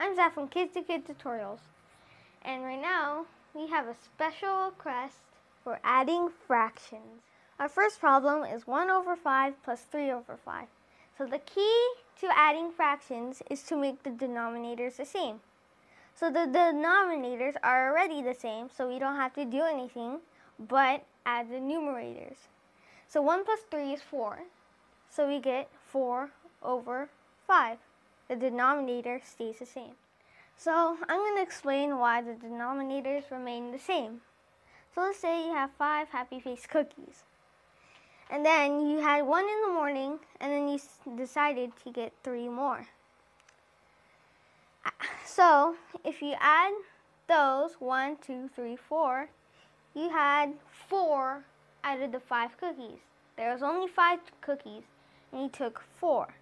I'm Zack from Kid2Kid Tutorials. And right now, we have a special request for adding fractions. Our first problem is 1 over 5 plus 3 over 5. So the key to adding fractions is to make the denominators the same. So the denominators are already the same, so we don't have to do anything but add the numerators. So 1 plus 3 is 4. So we get 4 over 5 the denominator stays the same. So I'm going to explain why the denominators remain the same. So let's say you have five Happy Face cookies. And then you had one in the morning, and then you decided to get three more. Ah, so if you add those, one, two, three, four, you had four out of the five cookies. There was only five cookies, and you took four.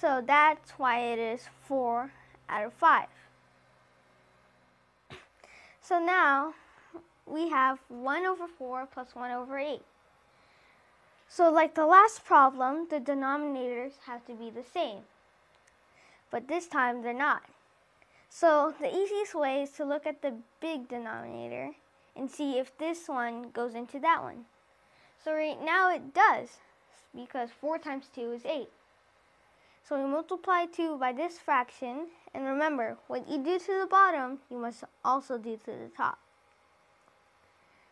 So that's why it is 4 out of 5. So now we have 1 over 4 plus 1 over 8. So like the last problem, the denominators have to be the same. But this time they're not. So the easiest way is to look at the big denominator and see if this one goes into that one. So right now it does because 4 times 2 is 8. So we multiply 2 by this fraction, and remember, what you do to the bottom, you must also do to the top.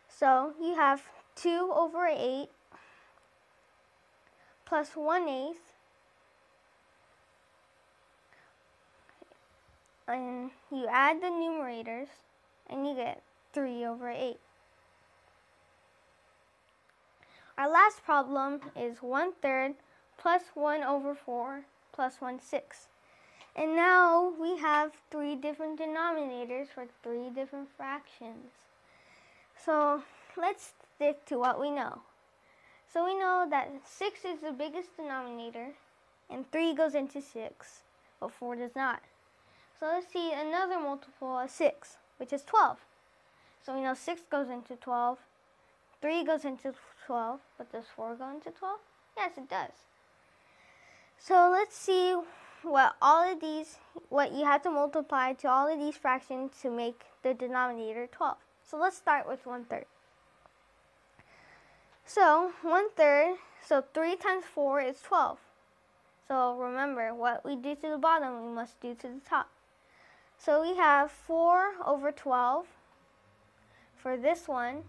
So you have 2 over 8 plus 1 eighth, and you add the numerators, and you get 3 over 8. Our last problem is 1 third plus 1 over 4 plus 1 6. And now we have three different denominators for three different fractions. So let's stick to what we know. So we know that 6 is the biggest denominator and 3 goes into 6, but 4 does not. So let's see another multiple of 6, which is 12. So we know 6 goes into 12, 3 goes into 12, but does 4 go into 12? Yes, it does. So let's see what all of these, what you have to multiply to all of these fractions to make the denominator 12. So let's start with 1 third. So 1 third, so 3 times 4 is 12. So remember, what we do to the bottom, we must do to the top. So we have 4 over 12 for this one.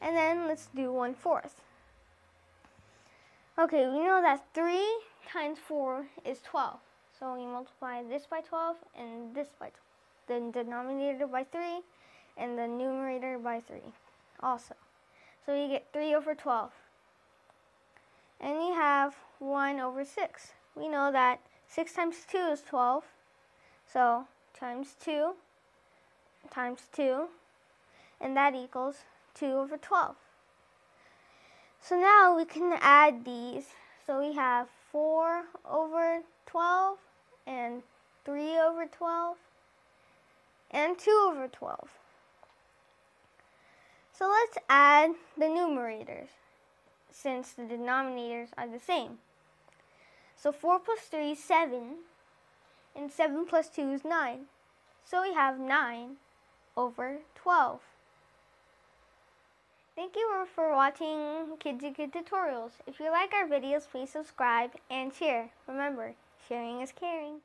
And then let's do 1 fourth. Okay, we know that 3 times 4 is 12. So we multiply this by 12 and this by 12. The denominator by 3 and the numerator by 3 also. So you get 3 over 12. And we have 1 over 6. We know that 6 times 2 is 12. So times 2 times 2. And that equals 2 over 12. So now we can add these. So we have 4 over 12 and 3 over 12 and 2 over 12. So let's add the numerators since the denominators are the same. So 4 plus 3 is 7 and 7 plus 2 is 9. So we have 9 over 12. Thank you for watching Kid2Kid Tutorials. If you like our videos, please subscribe and share. Remember, sharing is caring.